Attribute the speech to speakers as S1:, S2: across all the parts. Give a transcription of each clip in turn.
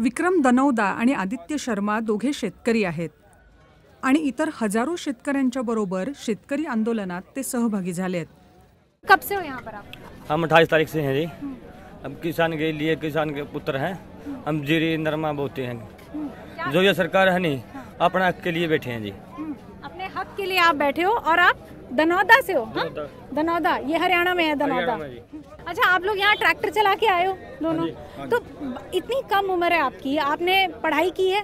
S1: विक्रम दनौदा आणि आदित्य शर्मा दोघे शेतकरी आहेत. आणि इतर हजारो शेतकऱ्यांच्या बरोबर शेतकरी आंदोलनात ते सहभागी झालेत.
S2: कब से हो यहाँ पर आप?
S3: हम अट्ठाईस तारीख से हैं जी। अब किसान के लिए किसान के पुत्र हैं। हम जीरी नरमा बोते हैं। जो ये सरकार है नहीं अपना हक के लिए बैठे हैं जी।
S2: अपने हक के लिए आप बैठे हो और आप? दनौदा से हो हाँ? दनौदा ये हरियाणा में है दनौदा
S3: जी।
S2: अच्छा आप लोग यहाँ ट्रैक्टर चला के आए हो दोनों? तो इतनी कम उम्र है आपकी आपने पढ़ाई की है?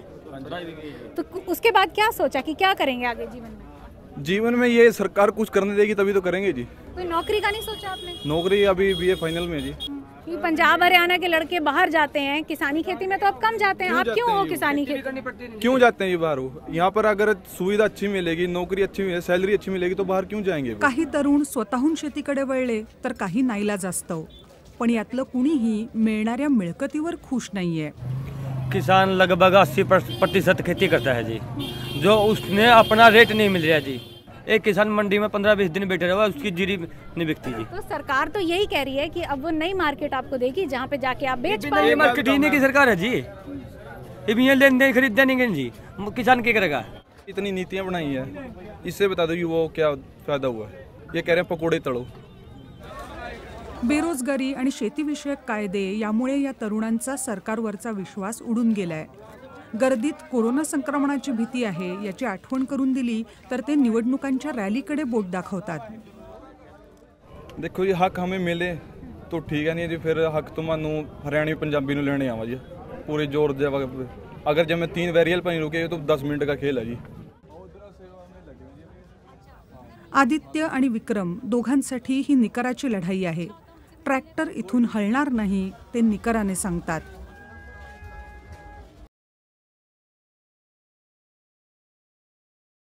S2: तो उसके बाद क्या सोचा कि क्या करेंगे आगे जीवन में?
S4: जीवन में ये सरकार कुछ करने देगी तभी तो करेंगे जी।
S2: कोई नौकरी का नहीं सोचा आपने?
S4: नौकरी अभी बी ए फाइनल में जी।
S2: कि पंजाब हरियाणा के लड़के बाहर जाते हैं किसानी खेती में तो आप कम जाते हैं। आप क्यों
S4: हो
S2: किसानी खेती
S4: क्यों जाते हैं ये बाहर? वो यहाँ पर अगर सुविधा अच्छी मिलेगी नौकरी अच्छी मिले सैलरी अच्छी मिलेगी तो बाहर क्यों जाएँगे?
S1: काही तरुण स्वतःहून शेतीकडे वळले तर काही नाईलाज असतं पण यातलं कुणीही मिळणाऱ्या मिळकतीवर खुश नाहीये.
S3: किसान लगभग अस्सी प्रतिशत खेती करता है जी। जो उसने अपना रेट नहीं मिल रहा जी। एक किसान मंडी में पंद्रह बीस दिन बैठे रहा उसकी जीरी नहीं बिकती जी।
S2: तो सरकार तो यही कह रही है कि अब वो नई मार्केट आपको देगी जहाँ पे जाके आप बेच पाए
S3: मार्केट ही नहीं की सरकार है जी। ये ये लेन देन खरीद नहीं जी। किसान क्या करेगा।
S4: इतनी नीतियाँ बनाई है। इससे बता दो वो क्या फ़ायदा हुआ है। ये कह रहे हैं पकोड़े तड़ो
S1: बेरोजगारी आणि शेतीविषयक कायदे यामुळे या तरुणांचा सरकारवरचा विश्वास उडून गेलाय. गर्दीत कोरोना संक्रमणाची भीती आहे याची आठवण करून दिली तर ते निवडणुकांच्या रॅलीकडे बोट दाखवतात
S4: ਦੇਖੋ ਜੀ ਹੱਕ ਹਮੇ ਮਿਲੇ तो ठीक है नहीं जी फिर हक ਤੁਹਾਨੂੰ हरियाणी पंजाबी ਨੂੰ ਲੈਣੇ ਆਵਾਂ ਜੀ पूरे जोर दे अगर जब मैं तीन वेरियल पर नहीं रुके तो दस मिनट का खेल है जी
S1: आदित्य आणि विक्रम दोघांसाठी ही निकराची लढाई आहे ट्रॅक्टर इथून हलणार नाही ते निकराने सांगतात